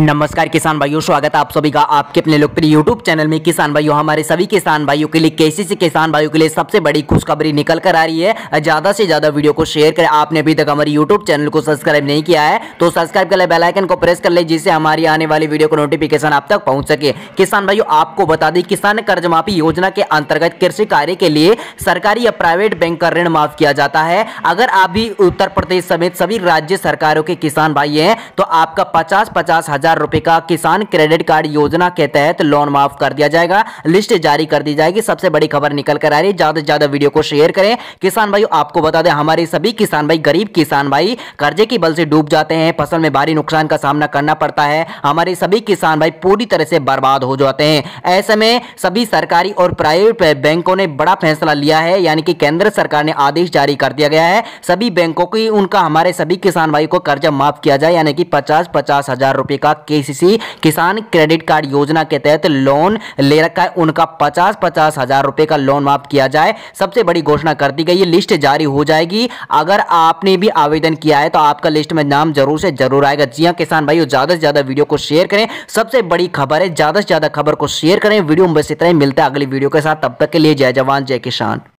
नमस्कार किसान भाइयों, स्वागत है आप सभी का आपके अपने लोकप्रिय यूट्यूब चैनल में। किसान भाइयों, हमारे सभी किसान भाइयों के लिए, केसीसी किसान भाइयों के लिए सबसे बड़ी खुशखबरी निकल कर आ रही है। ज़्यादा से ज़्यादा वीडियो को शेयर करें। आपने अभी तक हमारे यूट्यूब चैनल को सब्सक्राइब नहीं किया है तो सब्सक्राइब कर ले बेलाइकन को प्रेस कर ले, जिससे हमारी आने वाली वीडियो को नोटिफिकेशन आप तक पहुँच सके। किसान भाइयों, आपको बता दें, किसान कर्ज माफ़ी योजना के अंतर्गत कृषि कार्य के लिए सरकारी या प्राइवेट बैंक का ऋण माफ़ किया जाता है। अगर आप भी उत्तर प्रदेश समेत सभी राज्य सरकारों के किसान भाई हैं तो आपका पचास पचास हज़ार रुपए का किसान क्रेडिट कार्ड योजना के तहत लोन माफ़ कर दिया जाएगा। लिस्ट जारी कर दी जाएगी। सबसे बड़ी खबर निकल कर आ रही है। ज़्यादा से ज़्यादा वीडियो को शेयर करें। किसान भाई आपको बता दें, हमारे सभी किसान भाई, गरीब किसान भाई, कर्जे की बल से डूब जाते हैं। फ़सल में भारी नुकसान का सामना करना पड़ता है। हमारे सभी किसान भाई पूरी तरह से बर्बाद हो जाते हैं। ऐसे में सभी सरकारी और प्राइवेट बैंकों ने बड़ा फैसला लिया है। यानी कि केंद्र सरकार ने आदेश जारी कर दिया गया है। सभी बैंकों की, उनका, हमारे सभी किसान भाई को कर्जा माफ़ किया जाए। यानी कि पचास पचास हज़ार रुपए का केसीसी किसान क्रेडिट कार्ड योजना के तहत लोन ले रखा है। उनका पचास पचास हज़ार रुपए का लोन माफ़ किया जाए। सबसे बड़ी घोषणा कर दी गई। है लिस्ट जारी हो जाएगी। अगर आपने भी आवेदन किया है तो आपका लिस्ट में नाम ज़रूर से ज़रूर आएगा। जी हाँ किसान भाई ज़्यादा से ज़्यादा वीडियो को शेयर करें। सबसे बड़ी खबर है, ज़्यादा से ज़्यादा खबर को शेयर करें। वीडियो में बस इतना ही। मिलता है अगली वीडियो के साथ। तब तक के लिए जय जवान, जय किसान।